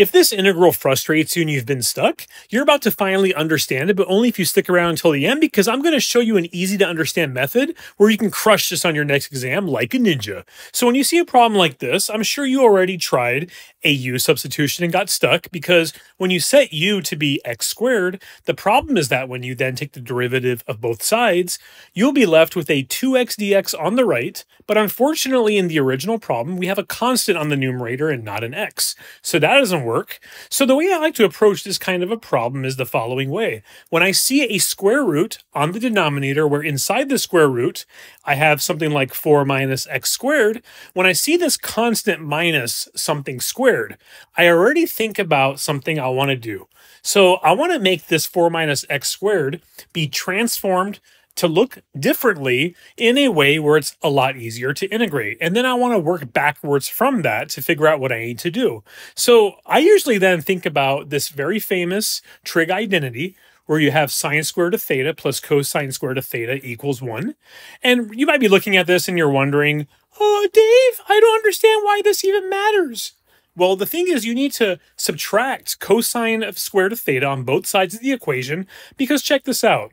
If this integral frustrates you and you've been stuck, you're about to finally understand it, but only if you stick around until the end because I'm going to show you an easy to understand method where you can crush this on your next exam like a ninja. So when you see a problem like this, I'm sure you already tried a u substitution and got stuck because when you set u to be x squared, the problem is that when you then take the derivative of both sides, you'll be left with a 2x dx on the right, but unfortunately in the original problem, we have a constant on the numerator and not an x. So that doesn't work work. So the way I like to approach this kind of a problem is the following way. When I see a square root on the denominator where inside the square root, I have something like 4 minus x squared, when I see this constant minus something squared, I already think about something I want to do. So I want to make this 4 minus x squared be transformed to look differently in a way where it's a lot easier to integrate. And then I want to work backwards from that to figure out what I need to do. So I usually then think about this very famous trig identity where you have sine squared of theta plus cosine squared of theta equals 1. And you might be looking at this and you're wondering, oh, Dave, I don't understand why this even matters. Well, the thing is, you need to subtract cosine of squared of theta on both sides of the equation because check this out.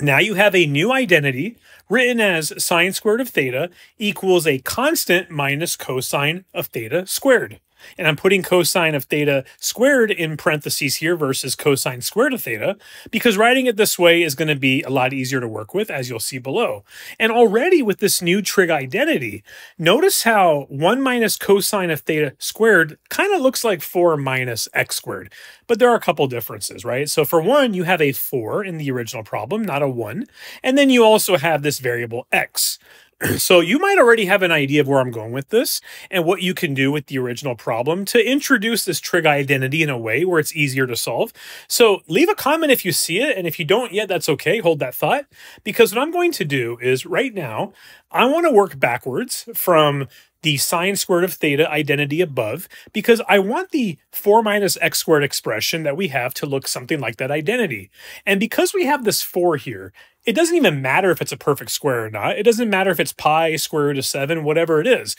Now you have a new identity written as sine squared of theta equals a constant minus cosine of theta squared. And I'm putting cosine of theta squared in parentheses here versus cosine squared of theta because writing it this way is going to be a lot easier to work with as you'll see below. And already with this new trig identity, notice how 1 minus cosine of theta squared kind of looks like 4 minus x squared. But there are a couple differences, right? So for one, you have a 4 in the original problem, not a 1. And then you also have this variable x. so you might already have an idea of where I'm going with this and what you can do with the original problem to introduce this trig identity in a way where it's easier to solve. So leave a comment if you see it. And if you don't yet, that's okay. Hold that thought. Because what I'm going to do is right now, I want to work backwards from the sine squared of theta identity above because I want the 4 minus x squared expression that we have to look something like that identity. And because we have this 4 here, it doesn't even matter if it's a perfect square or not. It doesn't matter if it's pi square root of 7, whatever it is.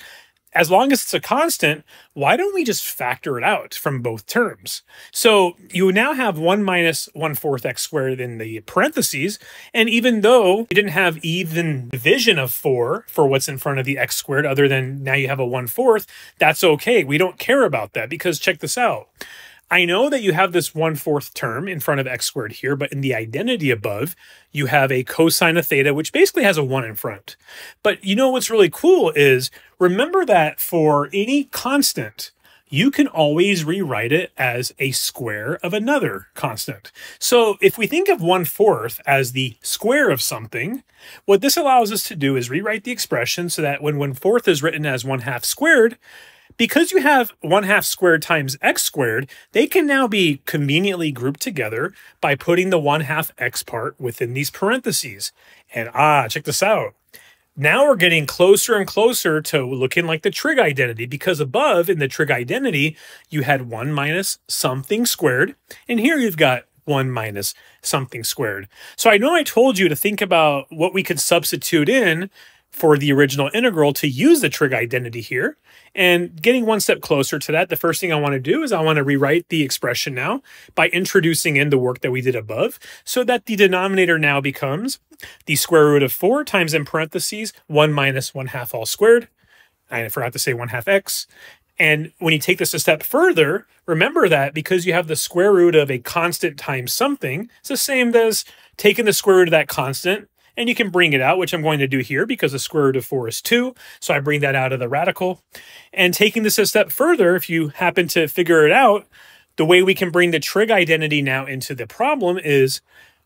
As long as it's a constant, why don't we just factor it out from both terms? So you now have 1 minus 1 fourth x squared in the parentheses. And even though you didn't have even division of 4 for what's in front of the x squared, other than now you have a 1 fourth, that's okay. We don't care about that because check this out. I know that you have this one fourth term in front of x squared here, but in the identity above, you have a cosine of theta, which basically has a one in front. But you know what's really cool is remember that for any constant, you can always rewrite it as a square of another constant. So if we think of one fourth as the square of something, what this allows us to do is rewrite the expression so that when one fourth is written as one half squared, because you have 1 half squared times x squared, they can now be conveniently grouped together by putting the 1 half x part within these parentheses. And ah, check this out. Now we're getting closer and closer to looking like the trig identity because above in the trig identity, you had 1 minus something squared. And here you've got 1 minus something squared. So I know I told you to think about what we could substitute in for the original integral to use the trig identity here. And getting one step closer to that, the first thing I want to do is I want to rewrite the expression now by introducing in the work that we did above so that the denominator now becomes the square root of 4 times in parentheses 1 minus 1 half all squared. I forgot to say 1 half x. And when you take this a step further, remember that because you have the square root of a constant times something, it's the same as taking the square root of that constant and you can bring it out, which I'm going to do here because the square root of 4 is 2. So I bring that out of the radical. And taking this a step further, if you happen to figure it out, the way we can bring the trig identity now into the problem is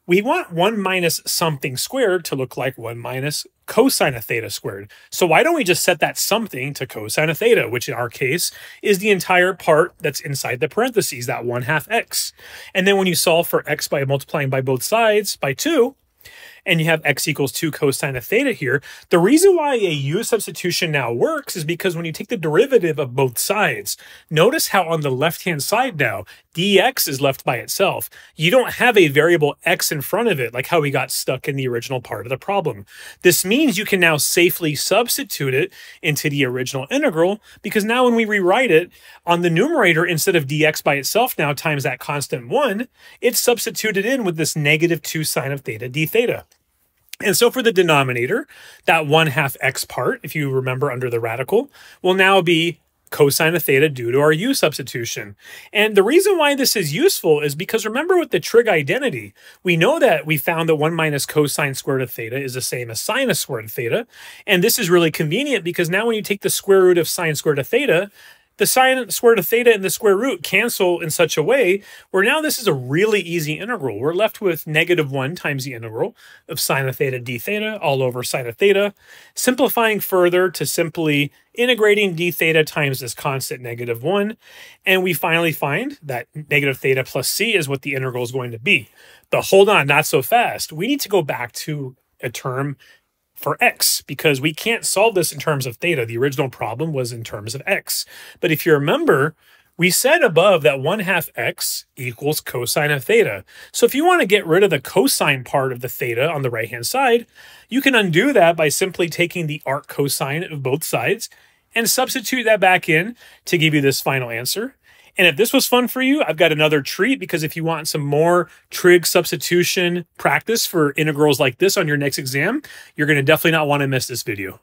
we want 1 minus something squared to look like 1 minus cosine of theta squared. So why don't we just set that something to cosine of theta, which in our case is the entire part that's inside the parentheses, that 1 half x. And then when you solve for x by multiplying by both sides by 2, and you have x equals 2 cosine of theta here. The reason why a u substitution now works is because when you take the derivative of both sides, notice how on the left-hand side now, dx is left by itself. You don't have a variable x in front of it, like how we got stuck in the original part of the problem. This means you can now safely substitute it into the original integral, because now when we rewrite it on the numerator, instead of dx by itself now times that constant 1, it's substituted in with this negative 2 sine of theta d theta. And so for the denominator, that 1 half x part, if you remember under the radical, will now be cosine of theta due to our u substitution. And the reason why this is useful is because remember with the trig identity, we know that we found that 1 minus cosine squared of theta is the same as sine squared of theta. And this is really convenient because now when you take the square root of sine squared of theta, the sine squared of theta and the square root cancel in such a way where now this is a really easy integral. We're left with negative 1 times the integral of sine of theta d theta all over sine of theta, simplifying further to simply integrating d theta times this constant negative 1, and we finally find that negative theta plus c is what the integral is going to be. But hold on, not so fast. We need to go back to a term for x because we can't solve this in terms of theta. The original problem was in terms of x. But if you remember, we said above that 1 half x equals cosine of theta. So if you want to get rid of the cosine part of the theta on the right-hand side, you can undo that by simply taking the arc cosine of both sides and substitute that back in to give you this final answer. And if this was fun for you, I've got another treat because if you want some more trig substitution practice for integrals like this on your next exam, you're going to definitely not want to miss this video.